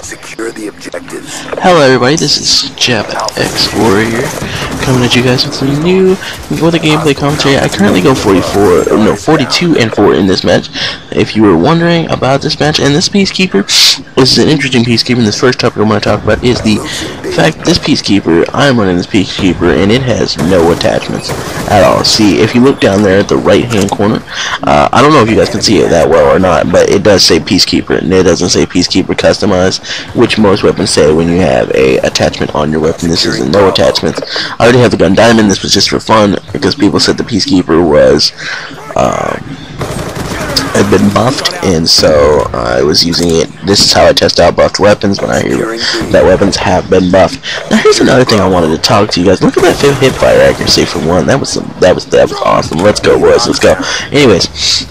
Secure the objectives. Hello everybody, this is Jeb X Warrior coming at you guys with some new with a gameplay commentary. I currently go 44, no, 42 and 4 in this match. If you were wondering about this match and this Peacekeeper, is an interesting Peacekeeper. And this first topic I want to talk about is the fact this Peacekeeper, I'm running this Peacekeeper and it has no attachments at all. See, if you look down there at the right hand corner, uh, I don't know if you guys can see it that well or not, but it does say Peacekeeper and it doesn't say Peacekeeper Customized, which most weapons say when you have a attachment on your weapon. This is no attachments. I already have the gun diamond. This was just for fun because people said the Peacekeeper was um, had been buffed, and so I was using it. This is how I test out buffed weapons when I hear that weapons have been buffed. Now here's another thing I wanted to talk to you guys. Look at that hip fire accuracy for one. That was some, that was that was awesome. Let's go, boys. Let's go. Anyways,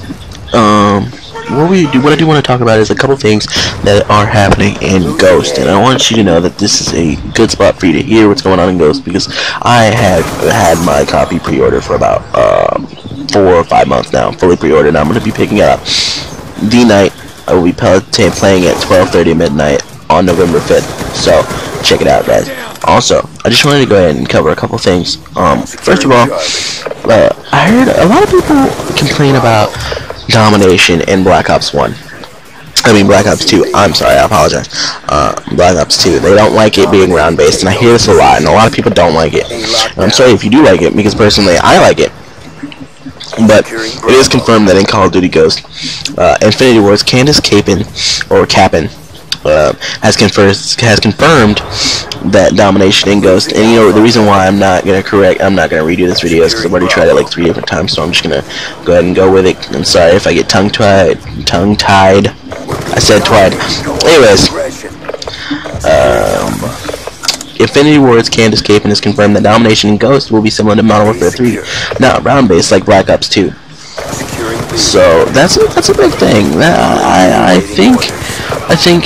um what we do what I do want to talk about is a couple things that are happening in Ghost and I want you to know that this is a good spot for you to hear what's going on in Ghost because I have had my copy pre-order for about um, four or five months now fully pre-ordered And I'm going to be picking it up. D night I will be playing at 12:30 midnight on November 5th so check it out guys. Also I just wanted to go ahead and cover a couple things. Um, first of all uh, I heard a lot of people complain about domination in Black Ops 1. I mean Black Ops 2. I'm sorry, I apologize. Uh, Black Ops 2. They don't like it being round based, and I hear this a lot, and a lot of people don't like it. And I'm sorry if you do like it, because personally I like it. But it is confirmed that in Call of Duty Ghost, uh, Infinity Ward's Candice Capen, or Capin, uh, has confirmed has confirmed that domination in Ghost. And you know the reason why I'm not gonna correct, I'm not gonna redo this video is because I've already tried it like three different times. So I'm just gonna go ahead and go with it. I'm sorry if I get tongue tied. Tongue tied. I said twice. Anyways, um, Infinity Ward's Candice Capen has confirmed that domination in Ghost will be similar to Modern Warfare 3, not round based like Black Ops 2. So that's a, that's a big thing. I I think I think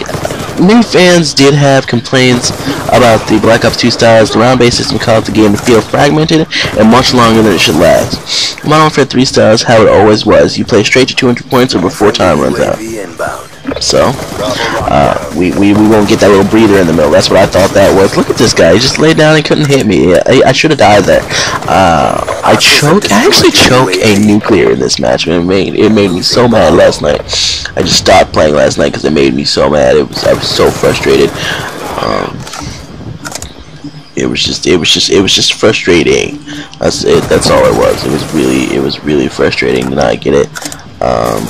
many fans did have complaints about the Black Ops 2 styles. Round-based system caused the game to feel fragmented and much longer than it should last. Modern Warfare 3 styles how it always was. You play straight to 200 points or before time runs out. So, uh, we, we, we won't get that little breather in the middle. That's what I thought that was. Look at this guy. He just laid down and couldn't hit me. I, I should have died there. Uh, I choked. I actually choked a nuclear in this match. It made it made me so mad last night. I just stopped playing last night because it made me so mad. It was I was so frustrated. Um, it was just it was just it was just frustrating. That's it. That's all it was. It was really it was really frustrating to not get it. Um,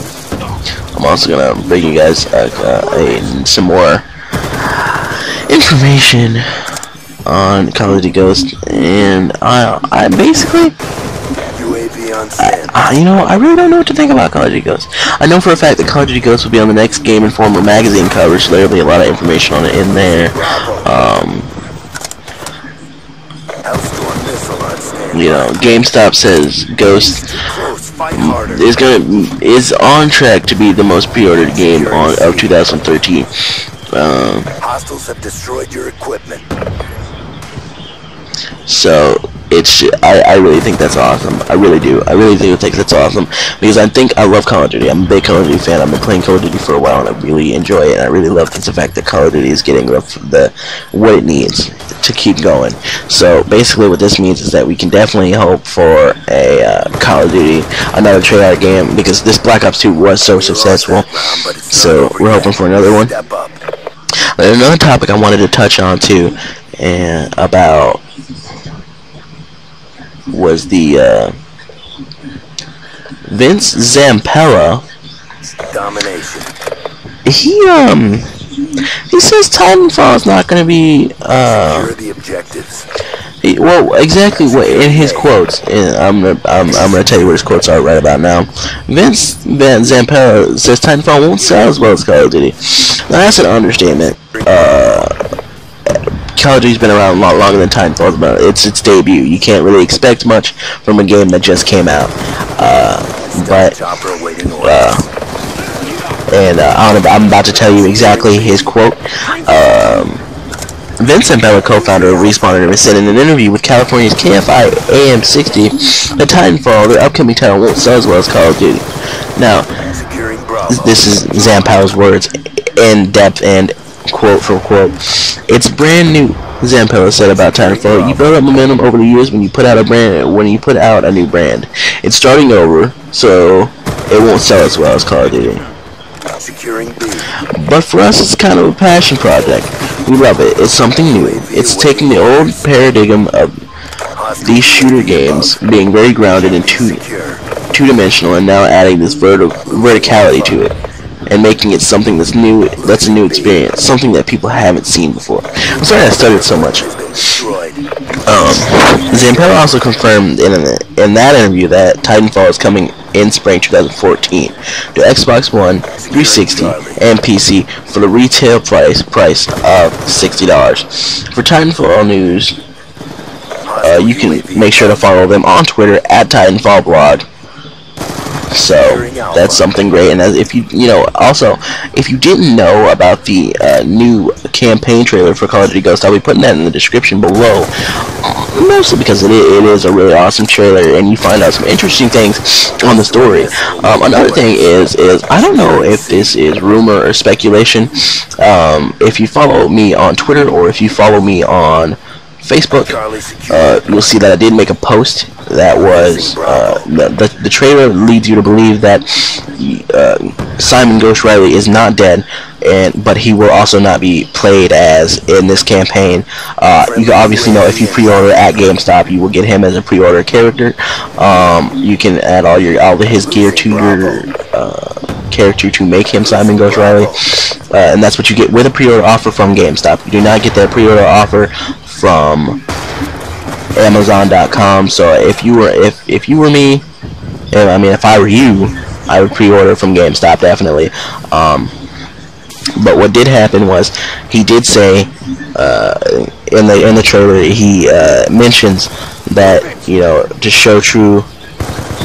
I'm also gonna bring you guys uh, uh, some more information on Call of Duty Ghost, and I, I basically, I, I, you know, I really don't know what to think about Call of Duty Ghost. I know for a fact that Call of Duty Ghost will be on the next Game Informer magazine cover, so there'll be a lot of information on it in there. Um, you know, GameStop says Ghost is gonna is on track to be the most pre-ordered game on of 2013. Um, Hostiles have destroyed your equipment. So it's I, I really think that's awesome. I really do. I really do think that's awesome because I think I love Call of Duty. I'm a big Call of Duty fan. I've been playing Call of Duty for a while and I really enjoy it. And I really love the fact that Call of Duty is getting the, the what it needs to keep going. So basically, what this means is that we can definitely hope for a uh, Call of Duty another Treyarch game because this Black Ops 2 was so successful. So we're hoping for another one. Another topic I wanted to touch on too, and about was the uh, Vince Zampella. Domination. He um he says Titanfall is not going to be uh. the objectives. He, well, exactly what in his quotes, and I'm gonna I'm, I'm gonna tell you what his quotes are right about now. Vince Van Zampella says Titanfall won't sell as well as Call of Duty. Now that's an understatement. Uh, Call of Duty's been around a lot longer than Titanfall's been. It's its debut. You can't really expect much from a game that just came out. Uh, but uh, and uh, I'm about to tell you exactly his quote. Um, Vince Zampella, co-founder of Respawn said in an interview with California's KFI AM60 that Titanfall, their upcoming title, won't sell as well as Call of Duty. Now, this is Zampella's words in depth and quote for quote, "It's brand new." Zampella said about Titanfall, "You build up momentum over the years when you put out a brand. When you put out a new brand, it's starting over, so it won't sell as well as Call of Duty." Securing B. But for us, it's kind of a passion project. We love it. It's something new. It's taking the old paradigm of these shooter games being very grounded and two two-dimensional and now adding this verti- verticality to it and making it something that's new that's a new experience something that people haven't seen before i'm sorry i stuttered so much Has been destroyed. um, Zampella also confirmed in, in that interview that Titanfall is coming in spring 2014 to Xbox One, 360, and PC for the retail price price of $60. For Titanfall news, uh, you can make sure to follow them on Twitter at Titanfall Blog. So that's something great. And if you you know also if you didn't know about the uh, new campaign trailer for Call of Duty Ghost, I'll be putting that in the description below. Mostly because it it is a really awesome trailer, and you find out some interesting things on the story. Um, another thing is is I don't know if this is rumor or speculation. Um, if you follow me on Twitter or if you follow me on Facebook, uh, you'll see that I did make a post that was uh, the, the trailer leads you to believe that uh, Simon Ghost Riley is not dead, and but he will also not be played as in this campaign. Uh, you obviously know if you pre-order at GameStop, you will get him as a pre-order character. Um, you can add all your all of his gear to your uh, character to make him Simon Ghost Riley, uh, and that's what you get with a pre-order offer from GameStop. You do not get that pre-order offer from Amazon.com. So if you were if if you were me, and I mean if I were you, I would pre-order from GameStop definitely. Um, but what did happen was he did say uh, in the in the trailer he uh, mentions that you know to show true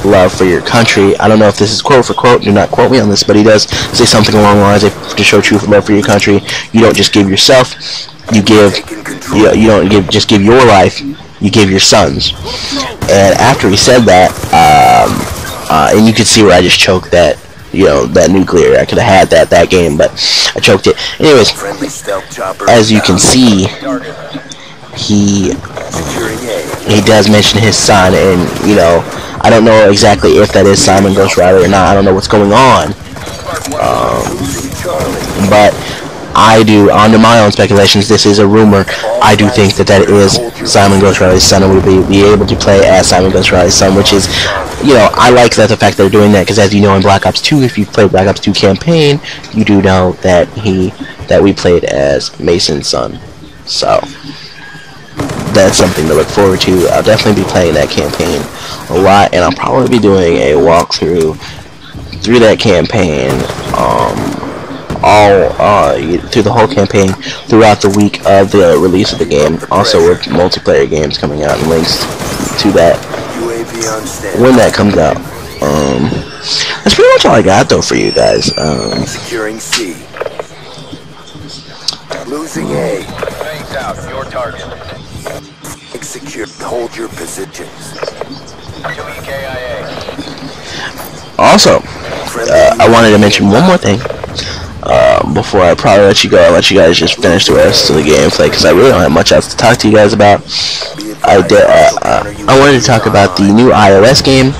love for your country. I don't know if this is quote for quote. Do not quote me on this, but he does say something along the lines of to show true love for your country. You don't just give yourself. You give. You, you don't give just give your life. You give your sons. And after he said that, um, uh, and you could see where I just choked that. You know that nuclear. I could have had that that game, but I choked it. Anyways, as you can see, he he does mention his son, and you know, I don't know exactly if that is Simon Ghost Riley or not. I don't know what's going on, Charlie. but I do, under my own speculations, this is a rumor. I do think that that is Simon Ghost Riley's son, and we'll be, be able to play as Simon Ghost Riley's son, which is, you know, I like that the fact they're doing that because, as you know, in Black Ops 2, if you play Black Ops 2 campaign, you do know that he that we played as Mason's son. So that's something to look forward to. I'll definitely be playing that campaign a lot, and I'll probably be doing a walkthrough through that campaign, um, all uh, through the whole campaign throughout the week of the release of the game. Also, with multiplayer games coming out and links to that UAV on standby. when that comes out. Um, that's pretty much all I got though for you guys. Um, Securing C. Losing A. Bangs out, your target. Secure. Hold your positions. 2 EKIA. also, uh, I wanted to mention one more thing. Uh, before I probably let you go, I'll let you guys just finish the rest of the gameplay because I really don't have much else to talk to you guys about. I did. Uh, uh, I wanted to talk about the new iOS game,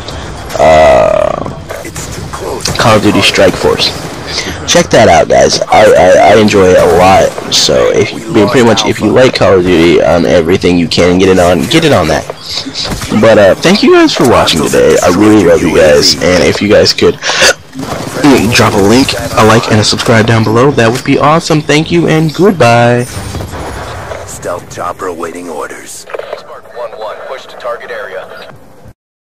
close. Call of Duty Strike Force. Check that out, guys. I, I, I enjoy it a lot. So if you pretty much if you like Call of Duty on everything you can get it on, get it on that. But uh, thank you guys for watching today. I really love you guys, and if you guys could mm, drop a link, a like, and a subscribe down below, that would be awesome. Thank you and goodbye. Stealth chopper awaiting orders. Spark 1-1, push to target area.